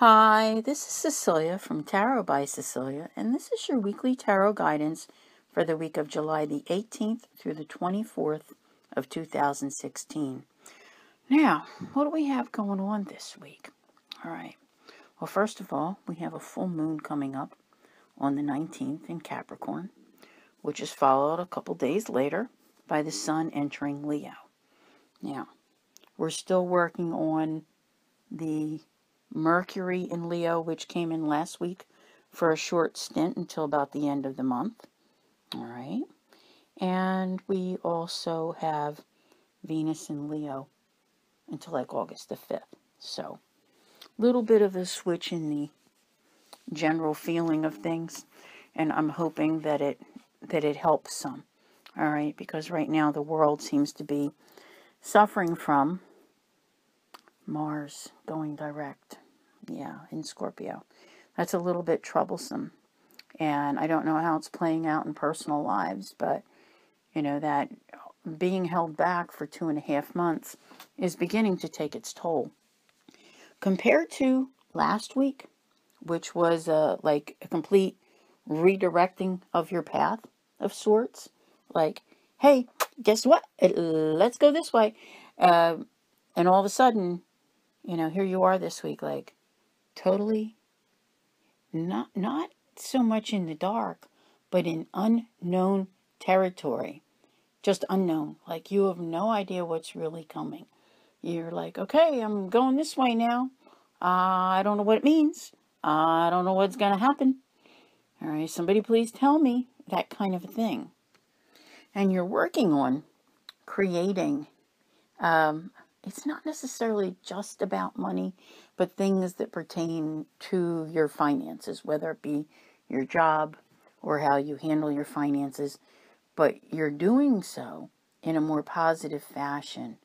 Hi, this is Cecelia from Tarot by Cecelia, and this is your weekly tarot guidance for the week of July the 18th through the 24th of 2016. Now, what do we have going on this week? All right. Well, first of all, we have a full moon coming up on the 19th in Capricorn, which is followed a couple days later by the sun entering Leo. Now, we're still working on the Mercury in Leo, which came in last week for a short stint until about the end of the month. All right. And we also have Venus in Leo until like August the 5th. So, a little bit of a switch in the general feeling of things, and I'm hoping that it that it helps some. All right, because right now the world seems to be suffering from Mars going direct. Yeah, in Scorpio. That's a little bit troublesome. And I don't know how it's playing out in personal lives, but, you know, that being held back for two and a half months is beginning to take its toll. Compared to last week, which was a, like a complete redirecting of your path of sorts, like, hey, guess what? Let's go this way. Uh, and all of a sudden, you know, here you are this week, like totally not not so much in the dark, but in unknown territory. Just unknown. Like you have no idea what's really coming. You're like, okay, I'm going this way now. Uh, I don't know what it means. Uh, I don't know what's going to happen. All right, somebody please tell me that kind of a thing. And you're working on creating um, it's not necessarily just about money, but things that pertain to your finances, whether it be your job or how you handle your finances. But you're doing so in a more positive fashion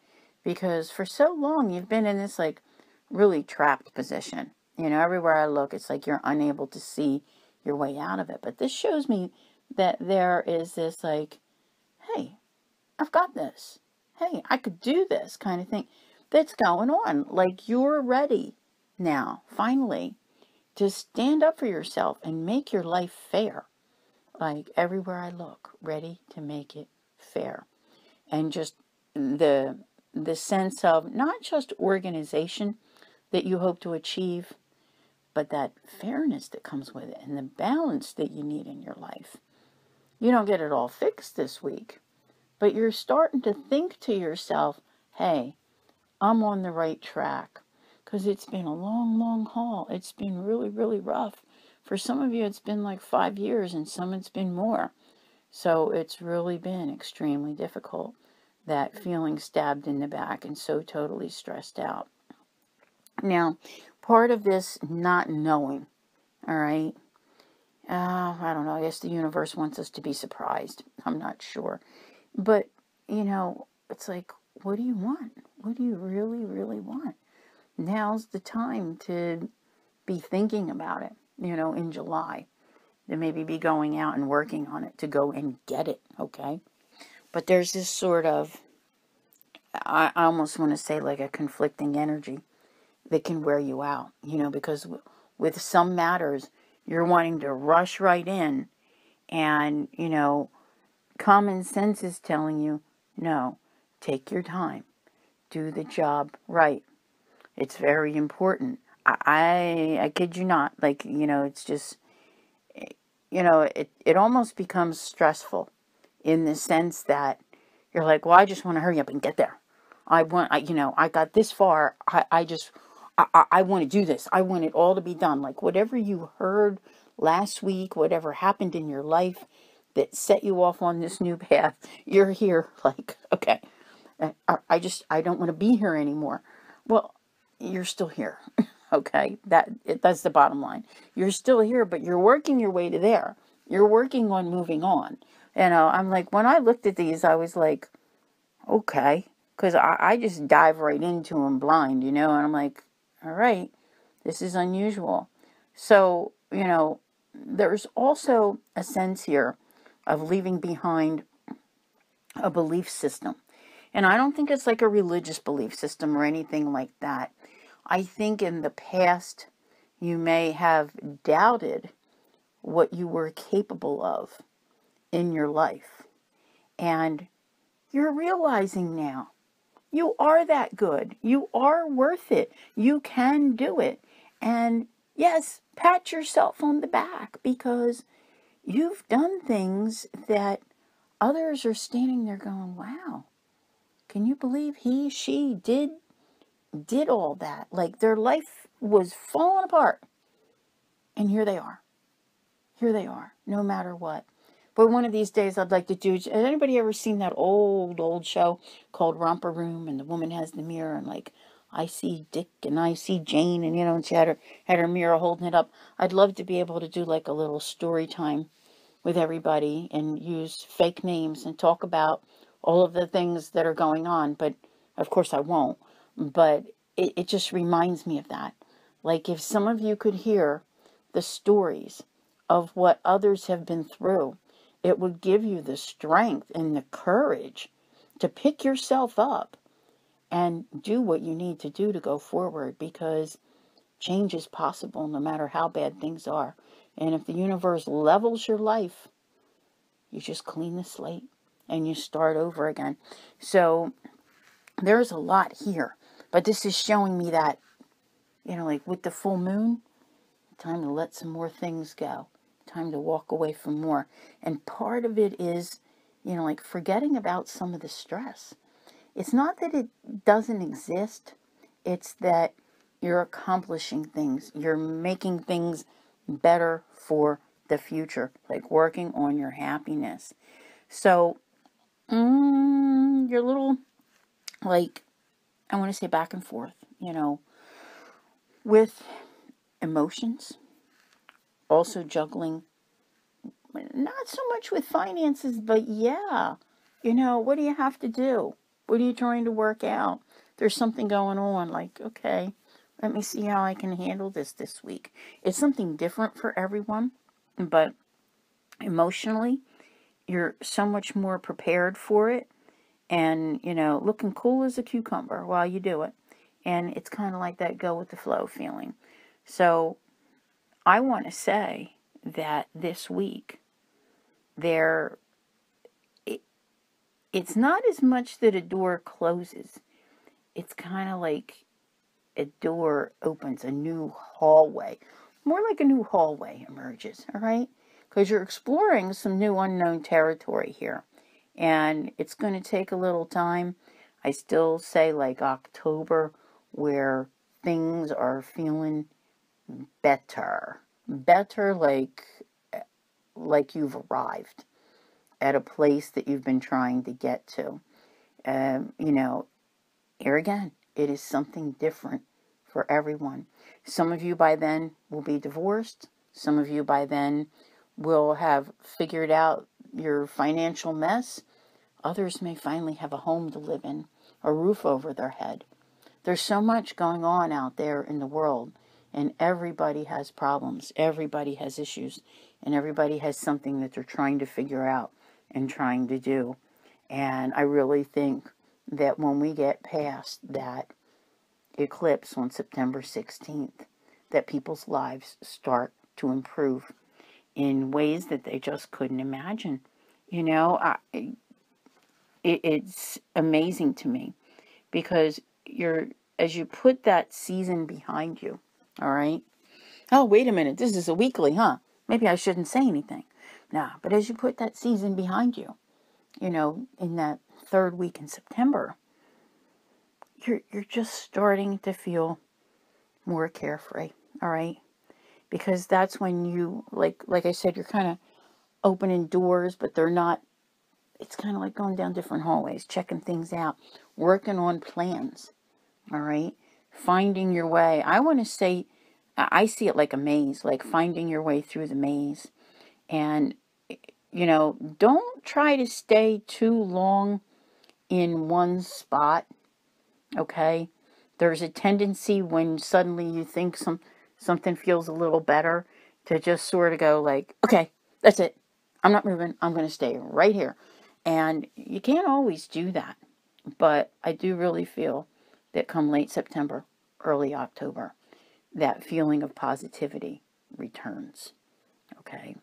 because for so long you've been in this like really trapped position. You know, everywhere I look, it's like you're unable to see your way out of it. But this shows me that there is this like, hey, I've got this hey, I could do this kind of thing that's going on. Like you're ready now, finally, to stand up for yourself and make your life fair. Like everywhere I look, ready to make it fair. And just the the sense of not just organization that you hope to achieve, but that fairness that comes with it and the balance that you need in your life. You don't get it all fixed this week, but you're starting to think to yourself, hey, I'm on the right track. Because it's been a long, long haul. It's been really, really rough. For some of you, it's been like five years, and some it's been more. So it's really been extremely difficult. That feeling stabbed in the back and so totally stressed out. Now, part of this not knowing, all right, uh, I don't know. I guess the universe wants us to be surprised. I'm not sure. But, you know, it's like, what do you want? What do you really, really want? Now's the time to be thinking about it, you know, in July. To maybe be going out and working on it to go and get it, okay? But there's this sort of, I, almost want to say like a conflicting energy that can wear you out, you know, because with some matters, you're wanting to rush right in and, you know, Common sense is telling you no, take your time, do the job right. It's very important. I, I, kid you not. Like, you know, it's just, you know, it, it almost becomes stressful in the sense that you're like, well, I just want to hurry up and get there. I want, I, you know, I got this far. I, I just, I, I want to do this. I want it all to be done. Like whatever you heard last week, whatever happened in your life, that set you off on this new path, you're here like, okay, uh, I just, I don't want to be here anymore. Well, you're still here. okay, that that's the bottom line. You're still here, but you're working your way to there. You're working on moving on. You know, I'm like, when I looked at these, I was like, okay, because I, I just dive right into them blind, you know, and I'm like, all right, this is unusual. So, you know, there's also a sense here of leaving behind a belief system. And I don't think it's like a religious belief system or anything like that. I think in the past, You may have doubted what you were capable of in your life. And you're realizing now you are that good. You are worth it. You can do it. And yes, pat yourself on the back because you've done things that others are standing there going, wow, can you believe he, she did, did all that? Like their life was falling apart. And here they are. Here they are, no matter what. But one of these days, I'd like to do. Has anybody ever seen that old, old show called Romper Room? And the woman has the mirror, and like, I see Dick and I see Jane, and you know, and she had her had her mirror holding it up. I'd love to be able to do like a little story time with everybody and use fake names and talk about all of the things that are going on. But of course, I won't. But it, it just reminds me of that. Like, if some of you could hear the stories of what others have been through it would give you the strength and the courage to pick yourself up and do what you need to do to go forward because change is possible no matter how bad things are. And if the universe levels your life, you just clean the slate and you start over again. So there's a lot here, but this is showing me that, you know, like with the full moon, time to let some more things go time to walk away from more. And part of it is, you know, like forgetting about some of the stress. It's not that it doesn't exist, it's that you're accomplishing things, you're making things better for the future, like working on your happiness. So, mm, you're a little like, I want to say back and forth, you know, with emotions also juggling not so much with finances, but yeah, you know, what do you have to do? What are you trying to work out? There's something going on, like, okay, let me see how I can handle this this week. It's something different for everyone, but emotionally, you're so much more prepared for it and, you know, looking cool as a cucumber while you do it. And it's kind of like that go with the flow feeling. So I want to say that this week, there, it's not as much that a door closes. It's kind of like a door opens, a new hallway. More like a new hallway emerges, all right? Because you're exploring some new unknown territory here. And it's going to take a little time. I still say like October, where things are feeling better. Better like eh, like you've arrived at a place that you've been trying to get to. Um, you know, here again, it is something different for everyone. Some of you by then will be divorced. Some of you by then will have figured out your financial mess. Others may finally have a home to live in, a roof over their head. There's so much going on out there in the world and everybody has problems, everybody has issues, and everybody has something that they're trying to figure out and trying to do. And I really think that when we get past that eclipse on September 16th, that people's lives start to improve in ways that they just couldn't imagine. You know, I, it, it's amazing to me because you're as you put that season behind you, all right. Oh, wait a minute. This is a weekly, huh? Maybe I shouldn't say anything. Nah, but as you put that season behind you, you know, in that third week in September, you're you're just starting to feel more carefree, all right? Because that's when you like like I said, you're kind of opening doors, but they're not it's kind of like going down different hallways, checking things out, working on plans. All right? finding your way. I want to say, I see it like a maze, like finding your way through the maze. And, you know, don't try to stay too long in one spot, okay? There's a tendency when suddenly you think some something feels a little better to just sort of go like, okay, that's it. I'm not moving. I'm going to stay right here. And you can't always do that. But I do really feel that come late September, early October, that feeling of positivity returns. Okay?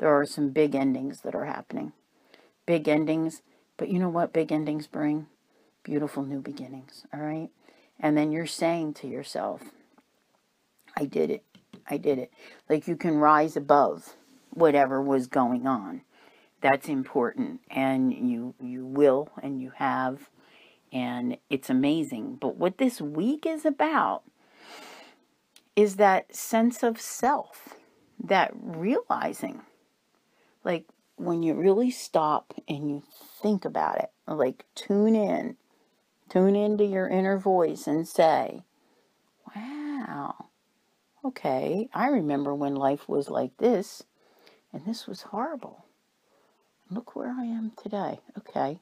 There are some big endings that are happening. Big endings, but you know what big endings bring? Beautiful new beginnings, all right? And then you're saying to yourself, I did it. I did it. Like you can rise above whatever was going on. That's important and you you will and you have and it's amazing. But what this week is about is that sense of self, that realizing like when you really stop and you think about it, like tune in, tune into your inner voice and say, wow, okay, I remember when life was like this, and this was horrible. Look where I am today. Okay,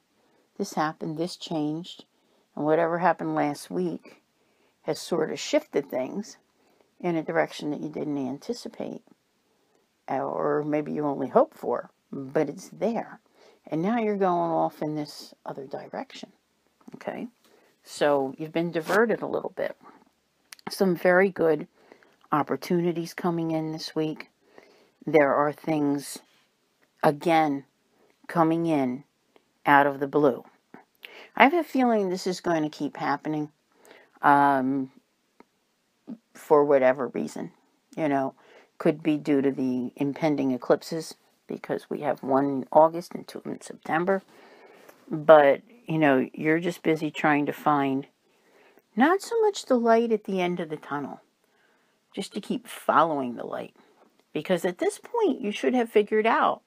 this happened, this changed, and whatever happened last week has sort of shifted things in a direction that you didn't anticipate, or maybe you only hope for, but it's there. And now you're going off in this other direction. Okay, so you've been diverted a little bit. Some very good opportunities coming in this week. There are things, again, coming in out of the blue. I have a feeling this is going to keep happening um, for whatever reason. You know, could be due to the impending eclipses because we have one in August and two in September. But, you know, you're just busy trying to find not so much the light at the end of the tunnel, just to keep following the light. Because at this point, you should have figured out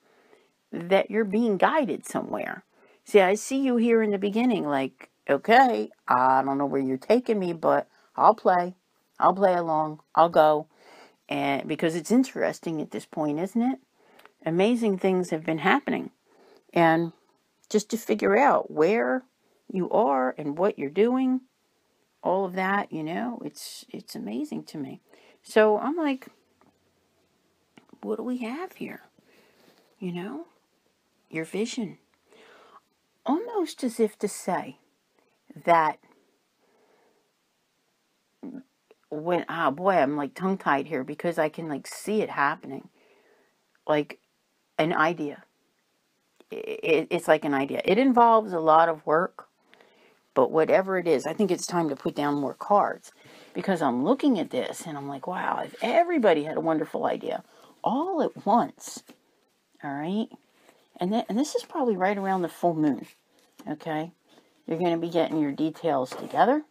that you're being guided somewhere. See, I see you here in the beginning, like, okay, I don't know where you're taking me, but I'll play. I'll play along. I'll go. And because it's interesting at this point, isn't it? Amazing things have been happening. And just to figure out where you are and what you're doing, all of that, you know, it's it's amazing to me. So I'm like, what do we have here? You know? Your vision almost as if to say that when ah boy i'm like tongue tied here because i can like see it happening like an idea it, it's like an idea it involves a lot of work but whatever it is i think it's time to put down more cards because i'm looking at this and i'm like wow if everybody had a wonderful idea all at once all right and, then and this is probably right around the full moon. Okay? You're going to be getting your details together.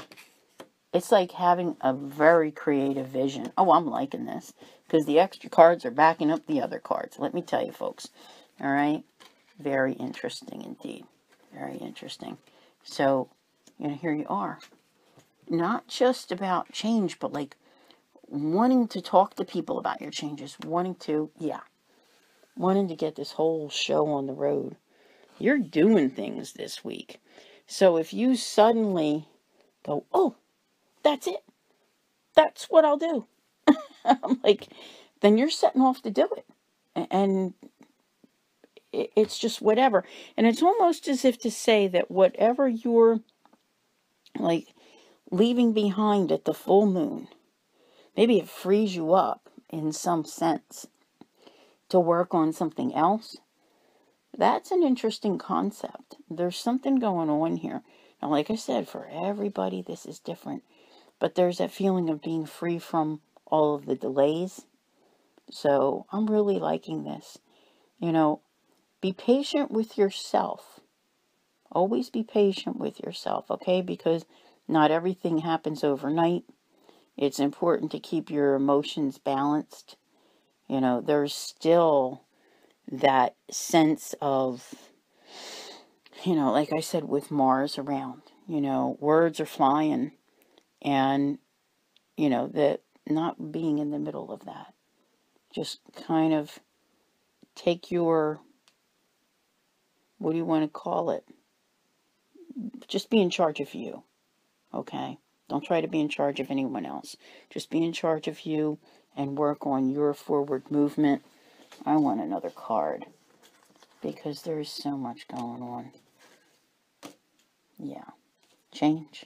It's like having a very creative vision. Oh, I'm liking this because the extra cards are backing up the other cards. Let me tell you, folks. All right? Very interesting indeed. Very interesting. So, you know, here you are. Not just about change, but like wanting to talk to people about your changes, wanting to, yeah, wanting to get this whole show on the road. You're doing things this week. So if you suddenly go, oh, that's it, that's what I'll do. I'm like, then you're setting off to do it. And it's just whatever. And it's almost as if to say that whatever you're like leaving behind at the full moon, maybe it frees you up in some sense to work on something else. That's an interesting concept. There's something going on here. Now, like I said, for everybody, this is different. But there's that feeling of being free from all of the delays. So I'm really liking this. You know, be patient with yourself. Always be patient with yourself, okay? Because not everything happens overnight. It's important to keep your emotions balanced you know, there's still that sense of, you know, like I said, with Mars around, you know, words are flying and, you know, that not being in the middle of that. Just kind of take your, what do you want to call it? Just be in charge of you, okay? Don't try to be in charge of anyone else. Just be in charge of you and work on your forward movement. I want another card because there is so much going on. Yeah, change.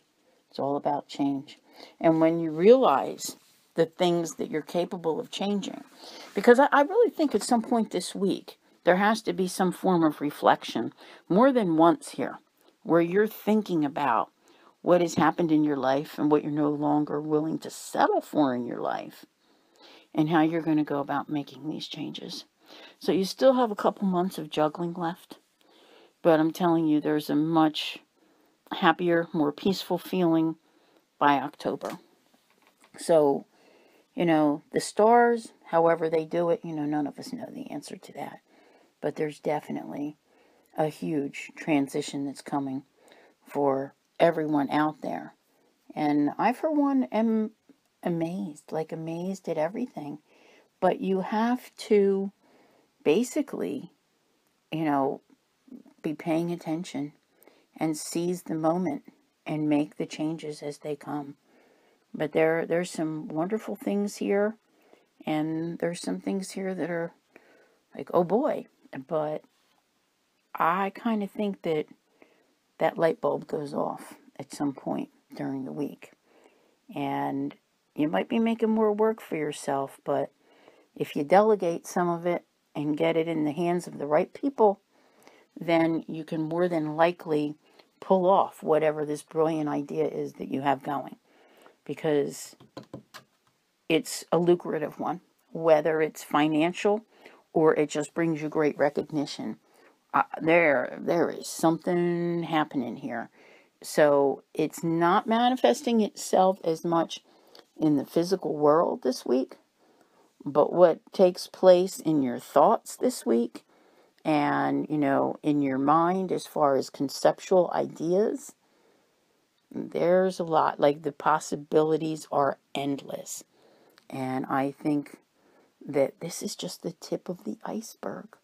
It's all about change. And when you realize the things that you're capable of changing. Because I, I really think at some point this week, there has to be some form of reflection, more than once here, where you're thinking about what has happened in your life and what you're no longer willing to settle for in your life, and how you're going to go about making these changes. So you still have a couple months of juggling left, but I'm telling you, there's a much happier, more peaceful feeling by October. So, you know, the stars, however they do it, you know, none of us know the answer to that. But there's definitely a huge transition that's coming for everyone out there. And I, for one, am amazed, like amazed at everything. But you have to basically, you know, be paying attention and seize the moment and make the changes as they come. But there there's some wonderful things here and there's some things here that are like oh boy, but I kind of think that that light bulb goes off at some point during the week. And you might be making more work for yourself, but if you delegate some of it and get it in the hands of the right people, then you can more than likely pull off whatever this brilliant idea is that you have going because it's a lucrative one, whether it's financial or it just brings you great recognition. Uh, there, there is something happening here. So it's not manifesting itself as much in the physical world this week, but what takes place in your thoughts this week and, you know, in your mind as far as conceptual ideas, there's a lot. Like the possibilities are endless. And I think that this is just the tip of the iceberg.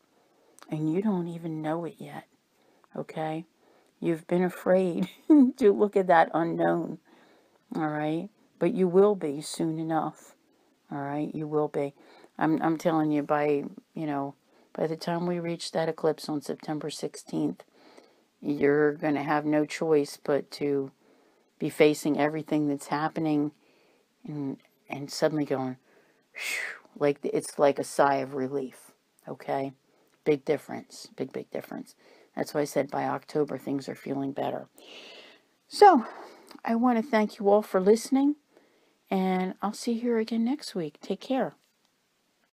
And you don't even know it yet. Okay? You've been afraid to look at that unknown. All right? But you will be soon enough. All right? You will be. I'm, I'm telling you, by, you know, by the time we reach that eclipse on September 16th, you're going to have no choice but to be facing everything that's happening and and suddenly going like it's like a sigh of relief okay? Big difference big big difference. That's why i said by october things are feeling better. So i want to thank you all for listening and i'll see you here again next week. Take care